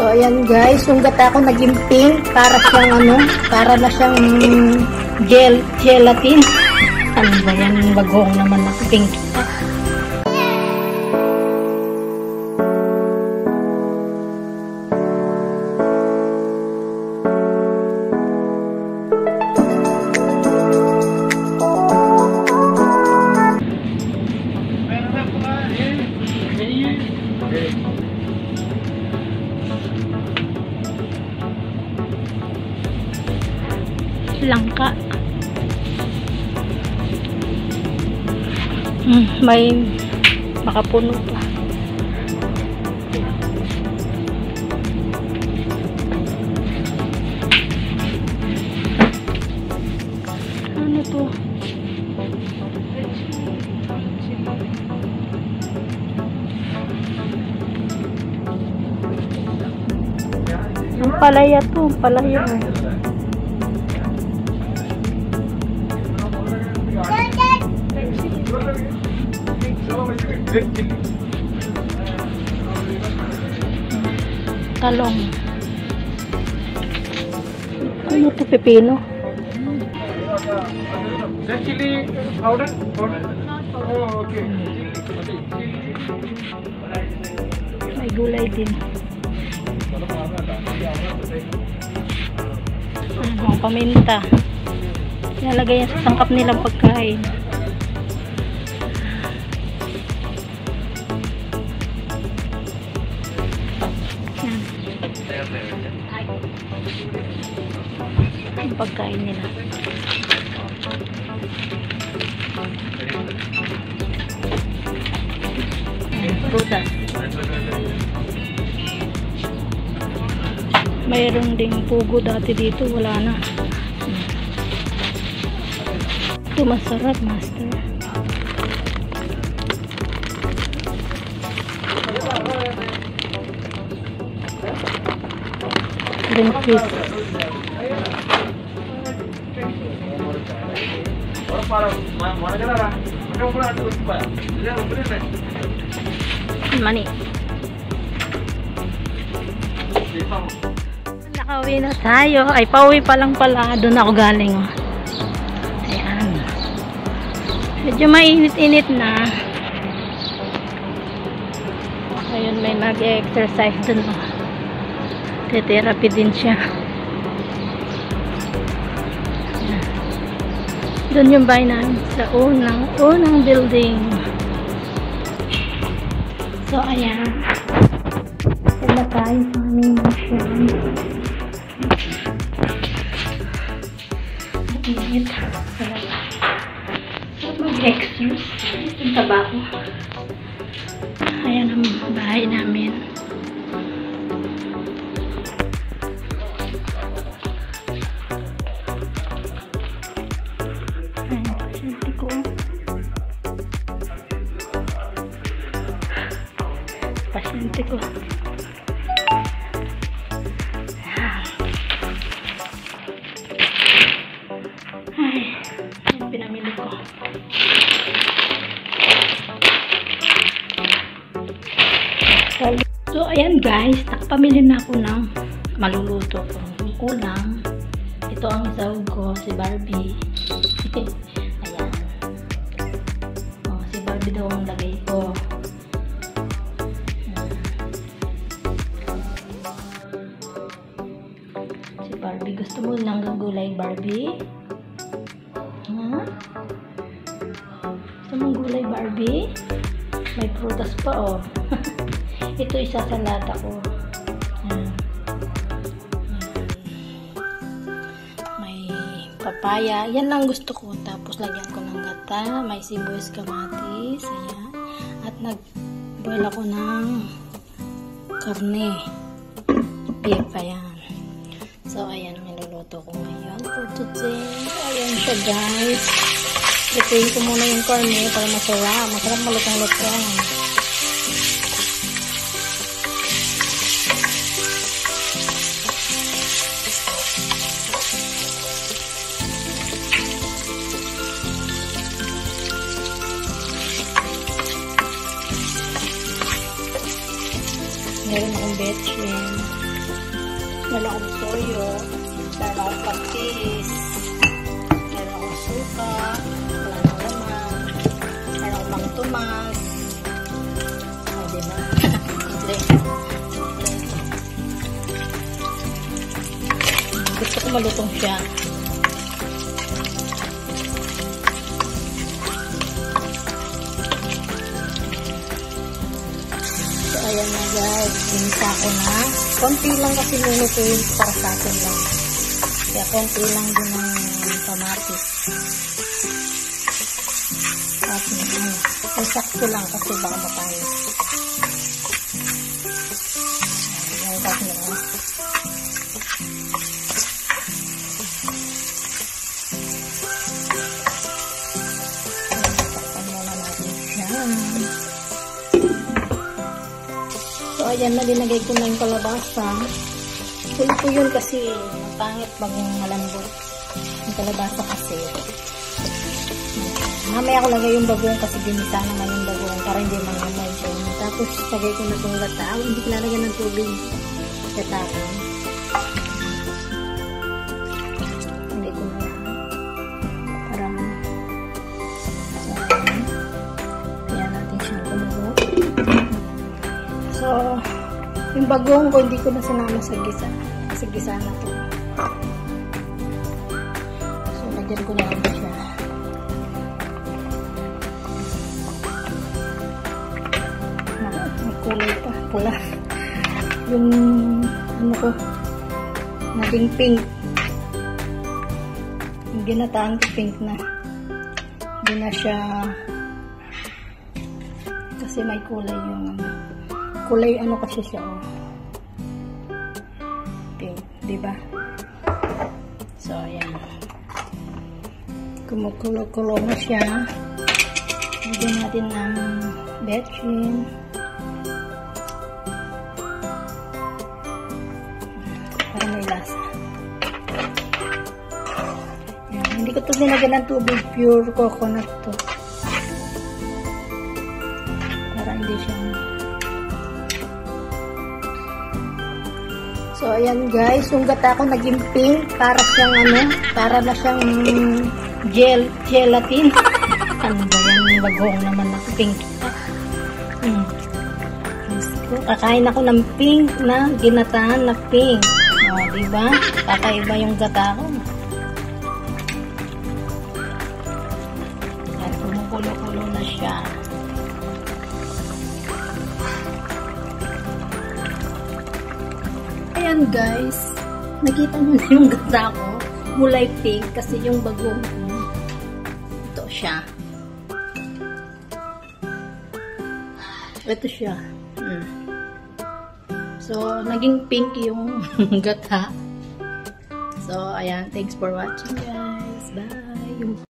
So, ayan guys, yung gata ko naging pink, para siyang ano, para na siyang gel, gelatin. Ano ba yan? Bagong naman na pink. Langka. Hmm, may makapuno pa. Ano to? Ang palaya to, ang palaya. eh. Talong. Ano to, pepino? That chili powder? Powder? Oh, okay. May gulay din. Ano, paminta. Nalagay yan sa sangkap nilang pagkain. Yan. Ang pagkain nila. Prutas. Mayroon ding pugo dati dito, wala na. Ito masarap, master. Green Mani. Nakauwi na tayo. Ay, pauwi pa lang pala. Doon ako galing. Ayan. Medyo mainit-init na. Ayun, may nag-exercise doon. Te-therapy din siya. Doon yung bahay namin sa unang, unang building. So, ayan. Yan na tayo sa aming museum. Init. Mag-excuse. Ang taba ko. Ayan ang bahay namin. Pasyente ko. Ay, yan pinamili ko. So, ayan guys, nakapamili na ako ng maluluto ko. Yung ulam, ito ang isawag ko, si Barbie. ayan. Oh, si Barbie daw ang lagay ko. Gusto mo ng gulay Barbie? Ha? Gusto mong gulay Barbie? May prutas pa oh. Ito isa sa lata ko. May papaya. Yan lang gusto ko. Tapos lagyan ko ng gata. May sibuyas kamatis. Ayan. At nag-boil ako ng karne. Beef. Ayan. So, ayan niluluto ko ngayon for today. Ayan siya guys. Lutuin ko muna yung karne para masarap. Masarap malutang-lutang. Meron akong toyo. Meron akong patis. Meron akong suka. Wala nang laman. Meron akong mang tumas. Diba? Kompleto. Gusto ko malutong siya. Ayan na guys. Ginisa ko na. Konti lang kasi lulutuin para sa akin lang. Kaya konti lang din ng kamatis. At ano, sakto lang kasi baka matayo. Ayan na, dinagay ko na yung kalabasa. Huli ko yun kasi pangit pag malambot. Yung kalabasa kasi. Mamaya ko lagay yung bagong kasi ginisa naman yung bagong para hindi mangamoy siya. Tapos, lagay ko na itong latao. Hindi ko lalagyan ng tubig. Latao. Bagong ko, hindi ko na sinama sa gisa. Kasi gisa na to. So, lagyan ko na lang siya. May kulay pa. Pula. Yung, ano ko, naging pink. Yung ginataan ko pink na. Hindi na siya kasi may kulay yung ano. Kulay ano kasi siya oh. Pink, di ba? So ayan. Kumukulo-kulo na siya. Lagyan natin ng betchin. Para may lasa. Ayan. Hindi ko ito nilagyan ng tubig. Pure coconut to. Para hindi siya So, ayan guys, yung gata ko naging pink, para siyang ano, para na siyang gel, gelatin. ano ba yan, bagong naman na pink. Hmm. Kakain ako ng pink na ginataan na pink. O, diba? Kakaiba yung gata ko. Ayan guys, nakita nyo na yung ganda ko. Mulay pink kasi yung bagong ko. Ito siya. Ito siya. Mm. So, naging pink yung gata. So, ayan. Thanks for watching guys. Bye.